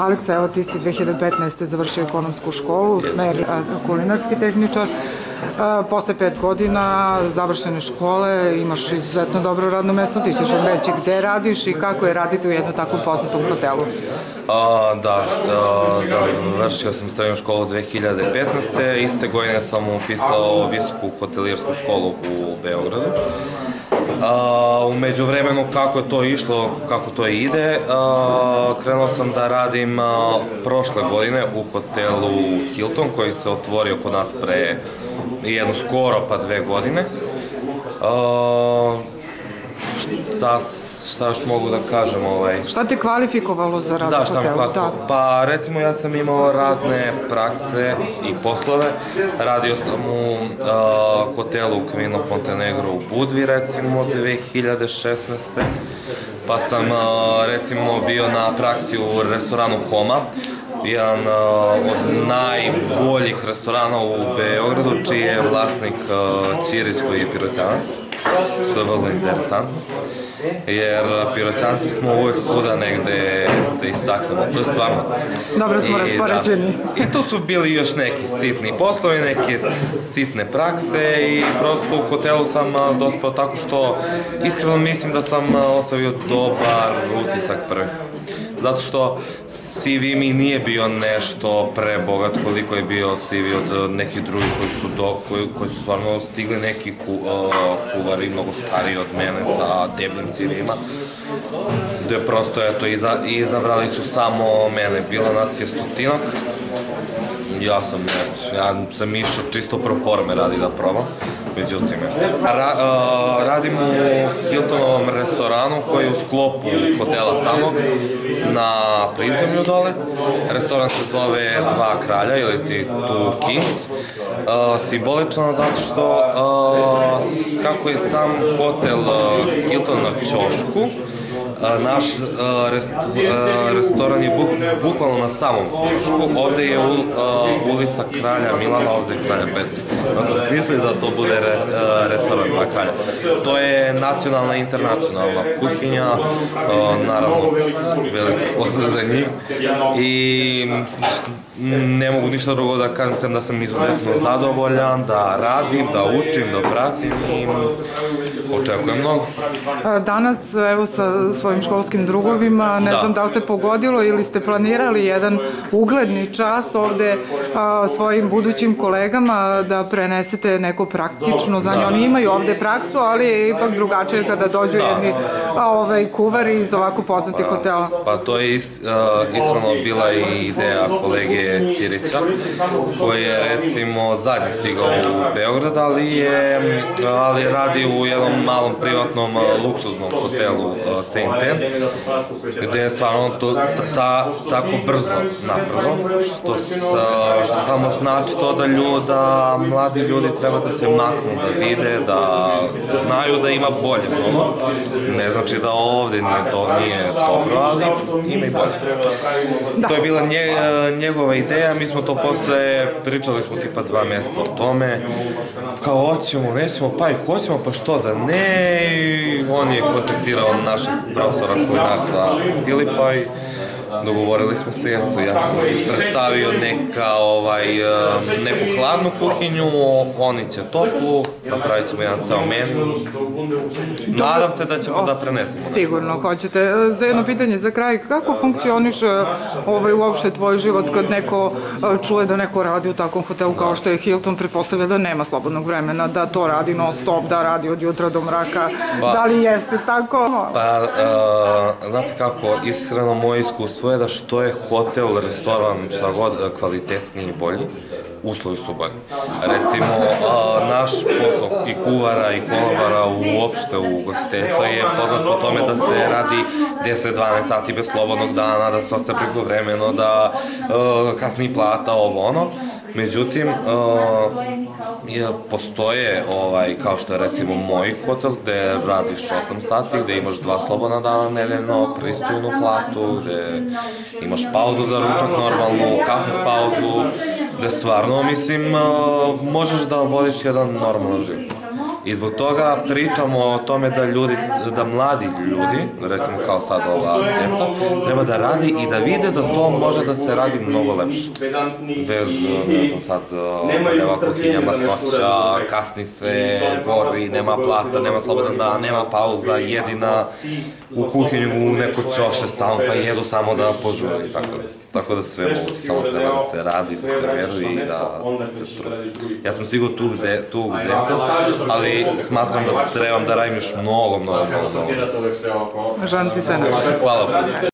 Aleksa, evo ti si 2015. završio ekonomsku školu, smer kulinarski tehničar. Posle pet godina završene škole imaš izuzetno dobro radno mesto, ti ćeš vam reći gde radiš i kako je raditi u jednom takvom poznatom hotelu. A, da, a, završio sam srednju školu 2015. Iste godine sam upisao visoku hotelijersku školu u Beogradu. A, umeđu vremenu kako je to išlo, kako to ide, a, krenuo sam da radim prošle godine u hotelu Hilton koji se otvorio kod nas pre jedno skoro pa dve godine. Šta, šta još mogu da kažem ovaj... Šta te kvalifikovalo za rad Da, u šta hotelu? kvalifikovalo? Pa recimo ja sam imao razne prakse i poslove. Radio sam u uh, hotelu Queen of Montenegro u Budvi recimo 2016. Pa sam uh, recimo bio na praksi u restoranu Homa jedan uh, od najboljih restorana u Beogradu, čiji je vlasnik uh, Ćirić koji je pirocanac, što je vrlo interesantno jer piroćanci smo uvek svuda negde se istaknemo, to je stvarno. Dobro smo I, raspoređeni. Da, I tu su bili još neki sitni poslovi, neke sitne prakse i prosto u hotelu sam a, dospeo tako što iskreno mislim da sam ostavio dobar utisak prvi. Zato što CV mi nije bio nešto prebogat koliko je bio CV od nekih drugih koji su, do, koji, koji su stvarno stigli neki ku, uh, kuvari mnogo stariji od mene sa deblim CV-ima gde prosto eto iza, izabrali su samo mene, bilo nas je stotinak ja sam, eto, ja sam išao čisto pro forme radi da probam, međutim, eto. Ra, uh, radim u Hiltonovom restoranu koji je u sklopu hotela samog, na prizemlju dole. Restoran se zove Dva kralja ili ti Two Kings. Uh, simbolično zato što uh, kako je sam hotel Hilton na ćošku, naš rest, uh, restoran je buk, bukvalno na samom ćošku. Ovde je u, uh, ulica Kralja Milana, ovde je Kralja Peci. Su smislili da to bude re, restoran Dva kralja. To je nacionalna i internacionalna kuhinja, uh, naravno veliki pozdrav za njih i ne mogu ništa drugo da kažem sem da sam izuzetno zadovoljan, da radim, da učim, da pratim i očekujem mnogo. Danas, evo, sa školskim drugovima, ne Da. znam da li se pogodilo ili ste planirali jedan ugledni čas ovde a, svojim budućim kolegama da prenesete neko praktično znanje. Da. Oni imaju ovde praksu, ali je ipak drugačije kada dođu Da. jedni a, ovaj, kuvari iz ovako poznatih hotela. Pa to je is, uh, iskreno bila i ideja kolege Ćirića, koji je recimo zadnji stigao u Beograd, ali je ali radi u jednom malom privatnom luksuznom hotelu Saint Anne, gde je stvarno to, ta, tako brzo napravno, što, sa, što samo znači to da ljuda, mladi ljudi treba da se maknu, da vide, da znaju da ima bolje mnogo. Ne znači da ovde nije, do, nije dobro, ali ima i bolje. Da. To je bila nje, njegova ideja, mi smo to posle, pričali smo tipa dva mjeseca o tome, kao hoćemo, nećemo, pa i hoćemo, pa što da ne, i on je kontaktirao našeg profesora kulinarstva Filipa i dogovorili smo se, eto, ja sam predstavio neka, ovaj, eh, neku hladnu kuhinju, oni će toplu, napravit ćemo jedan ceo menu. Nadam se da ćemo da prenesemo. Sigurno hoćete. E, Za jedno pitanje za kraj, kako funkcioniše ovaj, uopšte tvoj život kad neko e, čuje da neko radi u takvom hotelu kao što je Hilton, pretpostavlja da nema slobodnog vremena, da to radi non stop, da radi od jutra do mraka. Pa- Da li jeste tako? Pa, uh, znate kako, iskreno moje iskustvo je da što je hotel, restoran, šta god, e, kvalitetniji i bolji, uslovi su bolji. Recimo, uh, naš posao i kuvara i konobara uopšte u gostiteljstvu je poznat po tome da se radi 10-12 sati bez slobodnog dana, da se ostaje preko vremeno, da uh, kasni plata, ovo ono. Međutim, uh, je, postoje, ovaj, kao što je recimo moj hotel, gde radiš 8 sati, gde imaš dva slobodna dana nedeljno, pristojnu platu, gde imaš pauzu za ručak normalnu, kafu pauzu, gde stvarno, mislim, uh, možeš da vodiš jedan normalan život. I zbog toga pričamo o tome da ljudi, da mladi ljudi, recimo kao sad ova djeca, treba da radi i da vide da to može da se radi mnogo lepše. Bez, ne znam sad, treba kuhinja, masnoća, kasni sve, gori, nema plata, nema slobodan dan, nema pauza, jedina u kuhinju u neko ćoše stalno, pa jedu samo da požuri, tako da, tako da sve mogu, samo treba da se radi, da se veruje i da se trudi. Ja sam sigurno tu gde, tu gde sam, ali smatram da trebam da radim još mnogo, mnogo, mnogo, mnogo. Želim ti sve najbolje. Hvala.